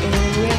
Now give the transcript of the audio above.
in a